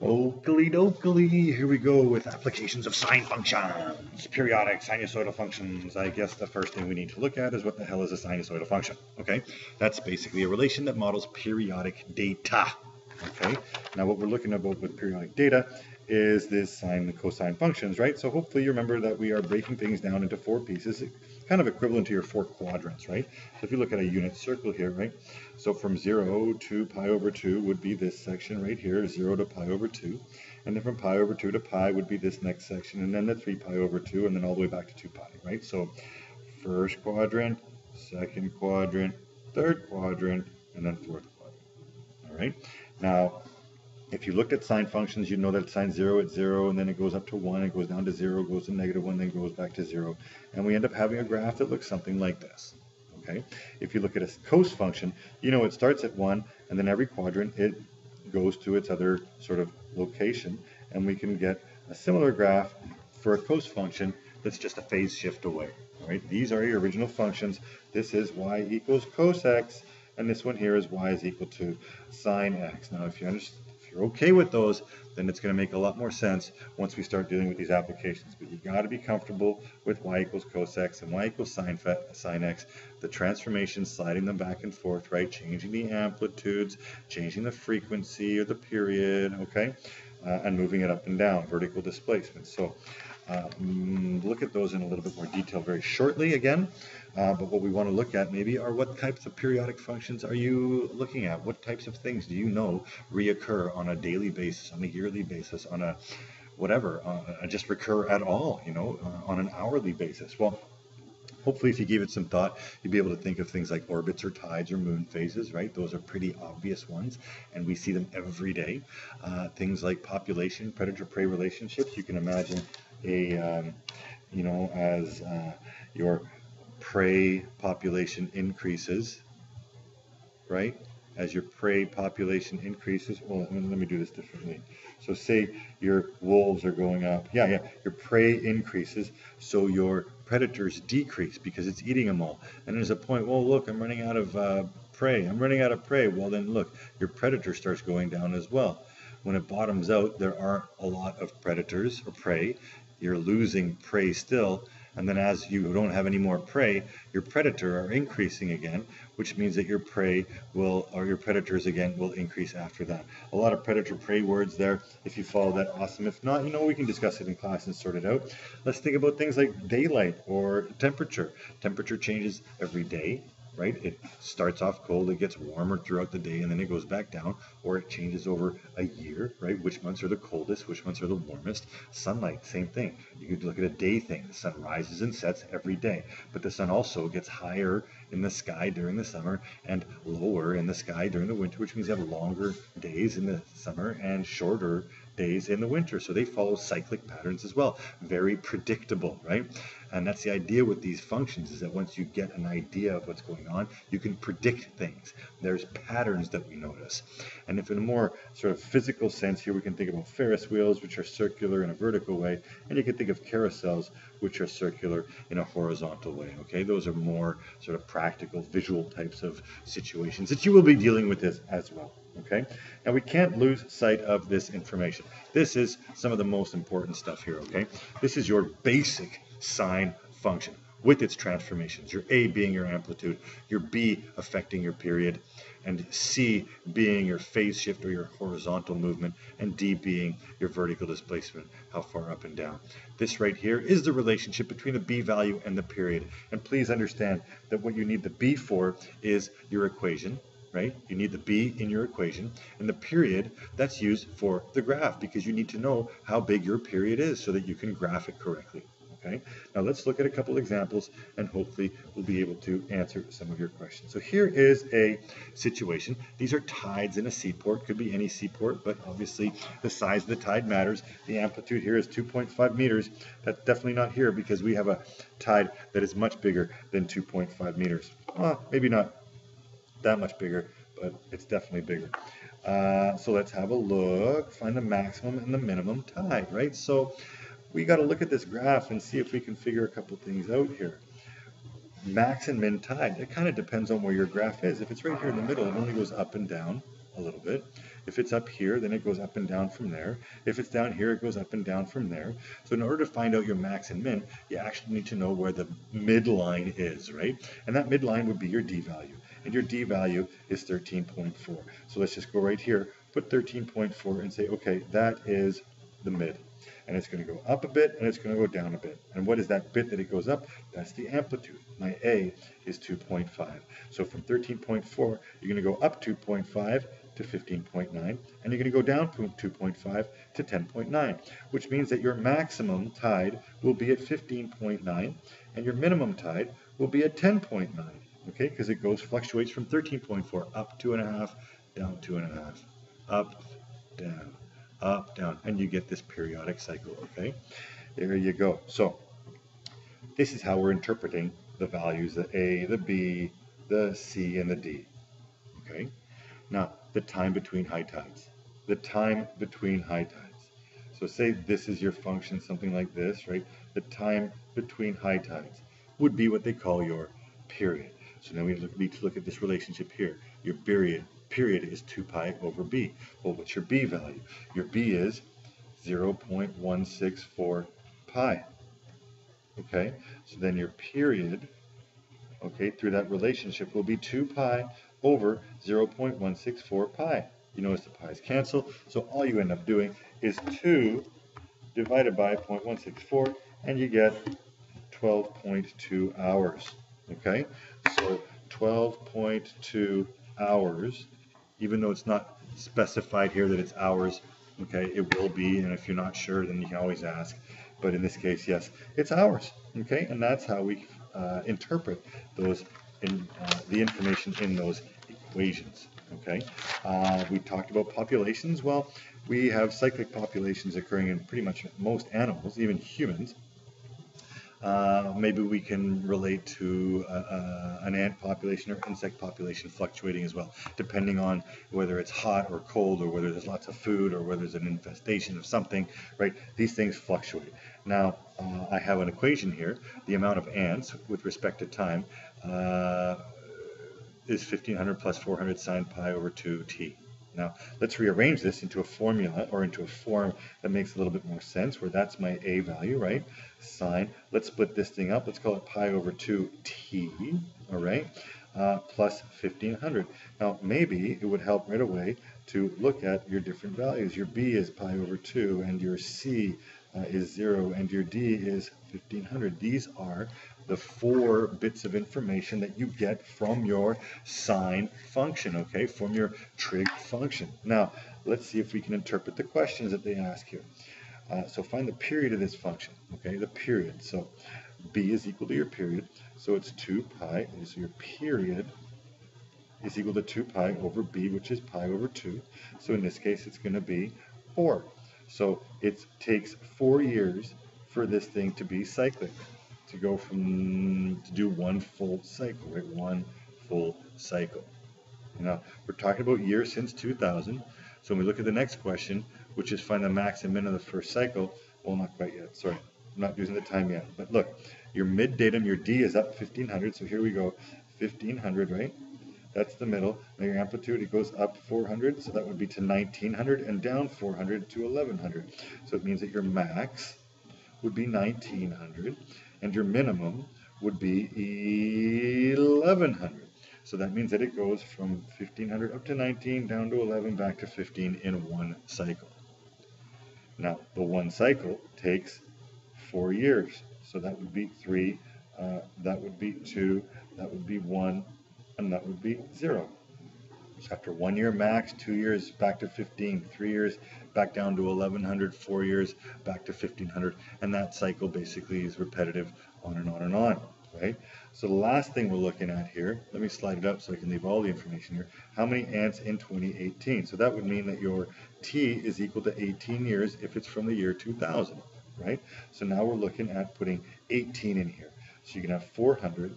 Oakley dokley, here we go with applications of sine functions, periodic sinusoidal functions. I guess the first thing we need to look at is what the hell is a sinusoidal function, okay? That's basically a relation that models periodic data, okay? Now what we're looking about with periodic data is this sine and cosine functions, right? So hopefully you remember that we are breaking things down into four pieces, kind of equivalent to your four quadrants, right? So if you look at a unit circle here, right? So from 0 to pi over 2 would be this section right here, 0 to pi over 2. And then from pi over 2 to pi would be this next section, and then the 3 pi over 2, and then all the way back to 2 pi, right? So first quadrant, second quadrant, third quadrant, and then fourth quadrant, all right? Now, if you looked at sine functions, you'd know that sine 0 at 0, and then it goes up to 1, it goes down to 0, goes to negative 1, then goes back to 0. And we end up having a graph that looks something like this. Okay. If you look at a cos function, you know it starts at 1, and then every quadrant it goes to its other sort of location, and we can get a similar graph for a cos function that's just a phase shift away. All right. These are your original functions. This is y equals cos x, and this one here is y is equal to sine x. Now, if you understand you're okay with those, then it's going to make a lot more sense once we start dealing with these applications. But you've got to be comfortable with y equals cos x and y equals sine, sine x, the transformations, sliding them back and forth, right? Changing the amplitudes, changing the frequency or the period, okay? Uh, and moving it up and down, vertical displacement. So um, look at those in a little bit more detail very shortly again. Uh, but what we want to look at maybe are what types of periodic functions are you looking at? What types of things do you know reoccur on a daily basis, on a yearly basis, on a whatever, uh, just recur at all, you know, uh, on an hourly basis? Well, hopefully if you gave it some thought, you'd be able to think of things like orbits or tides or moon phases, right? Those are pretty obvious ones, and we see them every day. Uh, things like population, predator-prey relationships, you can imagine a, um, you know, as uh, your prey population increases, right? As your prey population increases, well, let me do this differently. So say your wolves are going up. Yeah, yeah, your prey increases, so your predators decrease because it's eating them all. And there's a point, well, look, I'm running out of uh, prey. I'm running out of prey. Well, then look, your predator starts going down as well. When it bottoms out, there aren't a lot of predators or prey. You're losing prey still, and then as you don't have any more prey, your predator are increasing again, which means that your prey will, or your predators again, will increase after that. A lot of predator-prey words there. If you follow that, awesome. If not, you know, we can discuss it in class and sort it out. Let's think about things like daylight or temperature. Temperature changes every day right? It starts off cold, it gets warmer throughout the day, and then it goes back down, or it changes over a year, right? Which months are the coldest, which months are the warmest? Sunlight, same thing. You could look at a day thing. The sun rises and sets every day, but the sun also gets higher in the sky during the summer and lower in the sky during the winter, which means you have longer days in the summer and shorter days in the winter. So they follow cyclic patterns as well. Very predictable, right? And that's the idea with these functions is that once you get an idea of what's going on, you can predict things. There's patterns that we notice. And if in a more sort of physical sense here, we can think about Ferris wheels, which are circular in a vertical way, and you can think of carousels, which are circular in a horizontal way. Okay, those are more sort of practical, visual types of situations that you will be dealing with this as well. Okay, now we can't lose sight of this information. This is some of the most important stuff here. Okay, this is your basic sine function with its transformations. Your A being your amplitude, your B affecting your period, and C being your phase shift or your horizontal movement, and D being your vertical displacement, how far up and down. This right here is the relationship between the B value and the period. And please understand that what you need the B for is your equation, right? You need the b in your equation, and the period, that's used for the graph because you need to know how big your period is so that you can graph it correctly. Okay, now let's look at a couple examples and hopefully we'll be able to answer some of your questions. So here is a situation. These are tides in a seaport, could be any seaport, but obviously the size of the tide matters. The amplitude here is 2.5 meters. That's definitely not here because we have a tide that is much bigger than 2.5 meters. Well, maybe not that much bigger, but it's definitely bigger. Uh, so let's have a look, find the maximum and the minimum tide, right? So we got to look at this graph and see if we can figure a couple things out here. Max and min tide, it kind of depends on where your graph is. If it's right here in the middle, it only goes up and down a little bit. If it's up here, then it goes up and down from there. If it's down here, it goes up and down from there. So in order to find out your max and min, you actually need to know where the midline is, right? And that midline would be your D value. And your D value is 13.4. So let's just go right here, put 13.4 and say, okay, that is the mid and it's going to go up a bit and it's going to go down a bit. And what is that bit that it goes up? That's the amplitude. My A is 2.5. So from 13.4, you're going to go up 2.5 to 15.9, and you're going to go down 2.5 to 10.9, which means that your maximum tide will be at 15.9, and your minimum tide will be at 10.9, okay, because it goes, fluctuates from 13.4 up 2.5, down 2.5, up, down, up, down, and you get this periodic cycle, okay? There you go. So this is how we're interpreting the values, the A, the B, the C, and the D, okay? Now, the time between high tides, the time between high tides. So say this is your function, something like this, right? The time between high tides would be what they call your period. So now we need to look at this relationship here. Your period period is 2 pi over b. Well, what's your b value? Your b is 0.164 pi. Okay, so then your period, okay, through that relationship will be 2 pi over 0.164 pi. You notice the pi's cancel, so all you end up doing is 2 divided by 0.164, and you get 12.2 hours. Okay, so 12.2 hours even though it's not specified here that it's hours, okay, it will be, and if you're not sure, then you can always ask. But in this case, yes, it's hours, okay, and that's how we uh, interpret those in uh, the information in those equations. Okay, uh, we talked about populations. Well, we have cyclic populations occurring in pretty much most animals, even humans. Uh, maybe we can relate to uh, uh, an ant population or insect population fluctuating as well, depending on whether it's hot or cold or whether there's lots of food or whether there's an infestation of something, right? These things fluctuate. Now, I have an equation here. The amount of ants with respect to time is 1500 plus 400 sine pi over 2t. Now, let's rearrange this into a formula or into a form that makes a little bit more sense, where that's my a value, right? Sine. Let's split this thing up. Let's call it pi over 2t, all right? Uh, plus 1500. Now, maybe it would help right away to look at your different values. Your b is pi over 2, and your c uh, is 0, and your d is 1500. These are the four bits of information that you get from your sine function, okay, from your trig function. Now, let's see if we can interpret the questions that they ask here. Uh, so find the period of this function, okay, the period. So b is equal to your period, so it's 2 pi, so your period is equal to 2 pi over b, which is pi over 2. So in this case, it's going to be 4. So it takes 4 years for this thing to be cyclic to go from to do one full cycle, right? One full cycle. Now we're talking about years since 2000. So when we look at the next question, which is find the max and min of the first cycle, well, not quite yet. Sorry, I'm not using the time yet. But look, your mid datum, your D is up 1500. So here we go, 1500, right? That's the middle. Now your amplitude, it goes up 400, so that would be to 1900, and down 400 to 1100. So it means that your max would be 1900 and your minimum would be 1100. So that means that it goes from 1500 up to 19, down to 11, back to 15 in one cycle. Now, the one cycle takes four years. So that would be three, uh, that would be two, that would be one, and that would be zero. So after one year max, two years back to 15, three years back down to 1100, four years back to 1500, and that cycle basically is repetitive on and on and on, right? So the last thing we're looking at here, let me slide it up so I can leave all the information here. How many ants in 2018? So that would mean that your T is equal to 18 years if it's from the year 2000, right? So now we're looking at putting 18 in here. So you can have 400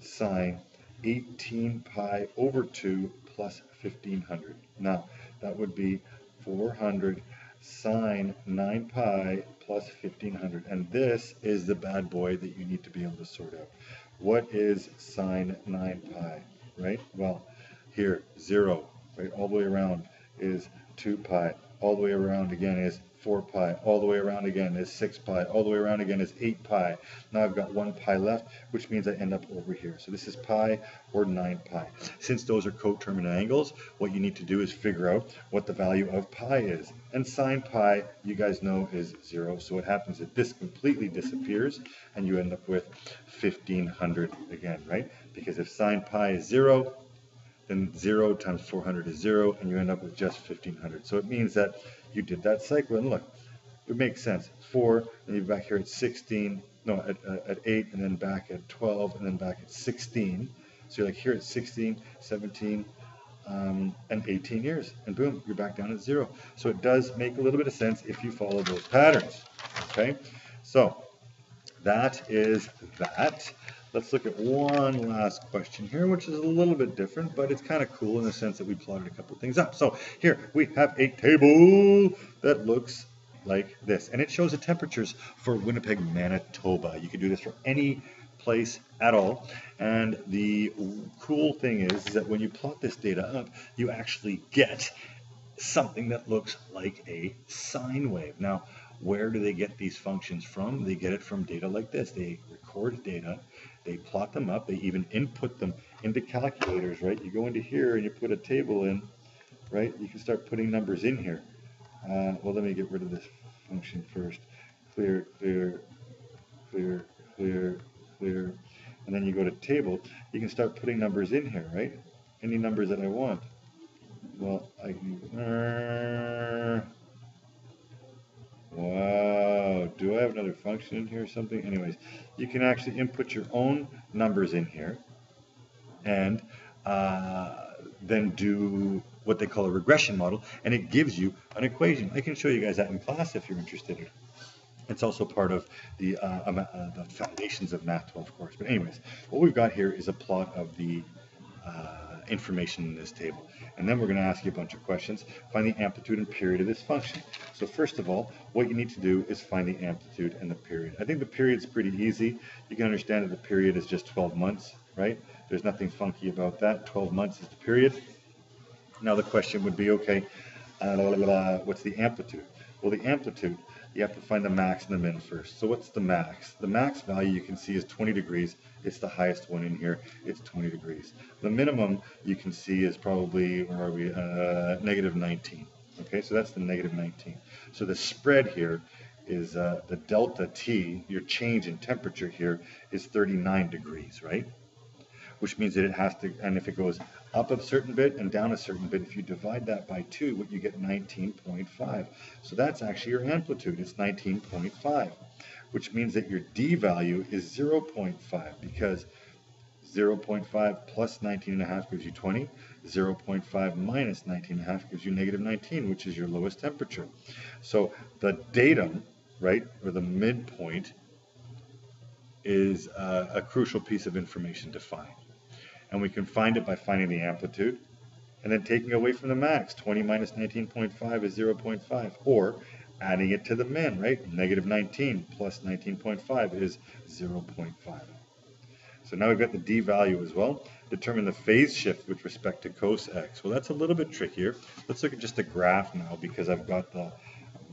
sine 18 pi over 2 plus 1500. Now, that would be 400 sine 9 pi plus 1500. And this is the bad boy that you need to be able to sort out. What is sine 9 pi, right? Well, here, 0, right, all the way around. is 2 pi. All the way around again is 4 pi. All the way around again is 6 pi. All the way around again is 8 pi. Now I've got 1 pi left, which means I end up over here. So this is pi or 9 pi. Since those are coterminant angles, what you need to do is figure out what the value of pi is. And sine pi, you guys know, is 0. So what happens is this completely disappears, and you end up with 1500 again, right? Because if sine pi is 0, then 0 times 400 is 0, and you end up with just 1500. So it means that you did that cycle, and look, it makes sense. 4, and you're back here at 16, no, at, uh, at 8, and then back at 12, and then back at 16. So you're like here at 16, 17, um, and 18 years, and boom, you're back down at 0. So it does make a little bit of sense if you follow those patterns, okay? So that is that. Let's look at one last question here, which is a little bit different, but it's kind of cool in the sense that we plotted a couple things up. So here we have a table that looks like this, and it shows the temperatures for Winnipeg, Manitoba. You can do this for any place at all. And the cool thing is, is that when you plot this data up, you actually get something that looks like a sine wave. Now, where do they get these functions from? They get it from data like this. They record data they plot them up. They even input them into calculators, right? You go into here and you put a table in, right? You can start putting numbers in here. Uh, well, let me get rid of this function first. Clear, clear, clear, clear, clear. And then you go to table. You can start putting numbers in here, right? Any numbers that I want. Well, I can... Uh, Wow, do I have another function in here or something? Anyways, you can actually input your own numbers in here and uh, then do what they call a regression model, and it gives you an equation. I can show you guys that in class if you're interested. in It's also part of the, uh, uh, the foundations of Math 12 course. But anyways, what we've got here is a plot of the uh, information in this table. And then we're going to ask you a bunch of questions. Find the amplitude and period of this function. So first of all, what you need to do is find the amplitude and the period. I think the period's pretty easy. You can understand that the period is just 12 months, right? There's nothing funky about that. 12 months is the period. Now the question would be, okay, uh, blah, blah, blah, what's the amplitude? Well, the amplitude you have to find the max and the min first. So what's the max? The max value you can see is 20 degrees. It's the highest one in here. It's 20 degrees. The minimum you can see is probably, where are we, uh, negative 19. Okay, so that's the negative 19. So the spread here is uh, the delta T, your change in temperature here, is 39 degrees, right? Which means that it has to, and if it goes up a certain bit and down a certain bit. If you divide that by 2, what you get 19.5. So that's actually your amplitude. It's 19.5, which means that your d value is 0.5 because 0.5 plus 19.5 gives you 20. 0.5 minus 19.5 gives you negative 19, which is your lowest temperature. So the datum, right, or the midpoint, is uh, a crucial piece of information to find and we can find it by finding the amplitude and then taking away from the max. 20 minus 19.5 is 0.5 or adding it to the min, right? Negative 19 plus 19.5 is 0.5. So now we've got the d value as well. Determine the phase shift with respect to cos x. Well, that's a little bit trickier. Let's look at just a graph now because I've got the,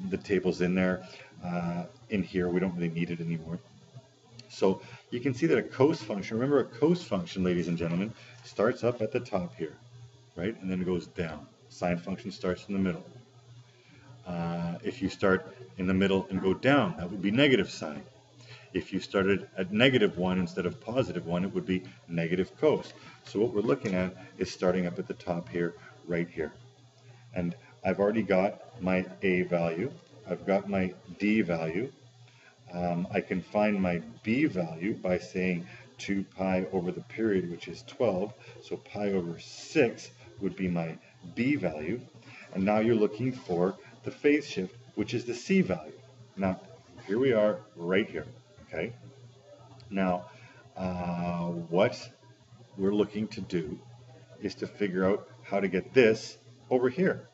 the tables in there. Uh, in here, we don't really need it anymore. So you can see that a cos function, remember a cos function, ladies and gentlemen, starts up at the top here, right? And then it goes down. Sine function starts in the middle. Uh, if you start in the middle and go down, that would be negative sine. If you started at negative 1 instead of positive 1, it would be negative cos. So what we're looking at is starting up at the top here, right here. And I've already got my A value. I've got my D value. Um, I can find my b value by saying 2 pi over the period, which is 12. So pi over 6 would be my b value. And now you're looking for the phase shift, which is the c value. Now, here we are right here, okay? Now, uh, what we're looking to do is to figure out how to get this over here.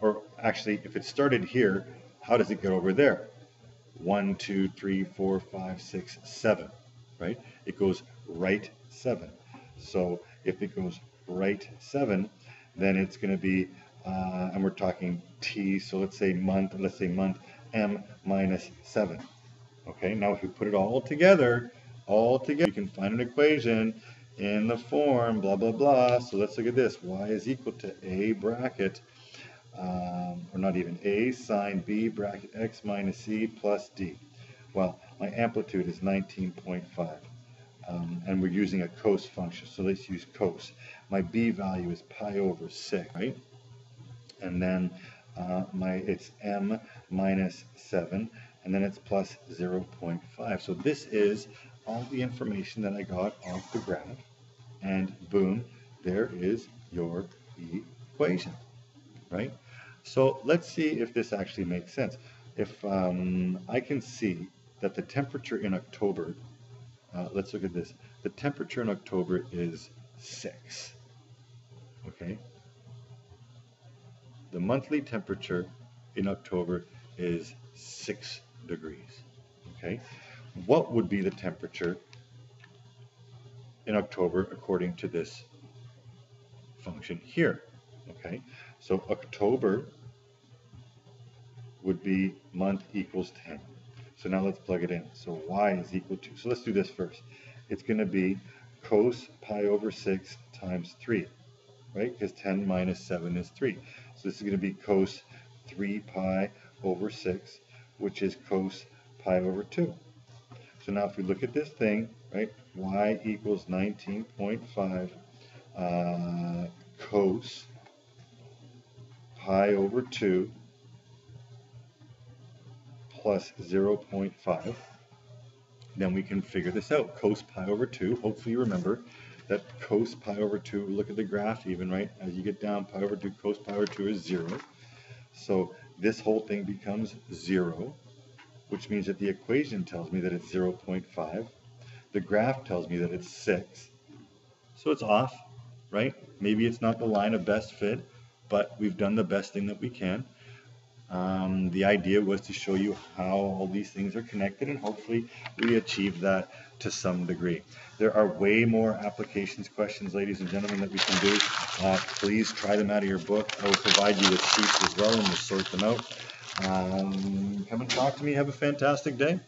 Or actually, if it started here, how does it get over there? One, two, three, four, five, six, seven, right? It goes right seven. So if it goes right seven, then it's going to be uh, and we're talking t, so let's say month, let's say month m minus 7. Okay, now if we put it all together, all together, you can find an equation in the form blah, blah, blah. So let's look at this. y is equal to a bracket, um, or not even a sine b bracket x minus c plus d. Well, my amplitude is 19.5. Um, and we're using a cos function, so let's use cos. My b value is pi over 6, right? And then uh, my it's m minus 7, and then it's plus 0.5. So this is all the information that I got off the graph, and boom, there is your equation, right? So let's see if this actually makes sense. If um, I can see that the temperature in October, uh, let's look at this, the temperature in October is 6, okay? The monthly temperature in October is 6 degrees. Okay, what would be the temperature in October according to this function here? Okay, so October would be month equals 10. So now let's plug it in. So y is equal to, so let's do this first. It's going to be cos pi over 6 times 3, right? Because 10 minus 7 is 3. So this is going to be cos 3 pi over 6, which is cos pi over 2. So now if we look at this thing, right, y equals 19.5 uh, cos pi over 2 plus 0.5, then we can figure this out. Cos pi over 2, hopefully you remember that cos pi over 2, look at the graph even, right? As you get down, pi over 2, cos pi over 2 is 0. So this whole thing becomes 0, which means that the equation tells me that it's 0.5. The graph tells me that it's 6. So it's off, right? Maybe it's not the line of best fit, but we've done the best thing that we can. Um, the idea was to show you how all these things are connected and hopefully we achieved that to some degree. There are way more applications questions, ladies and gentlemen, that we can do. Uh, please try them out of your book. I will provide you with sheets as well and we'll sort them out. Um, come and talk to me. Have a fantastic day.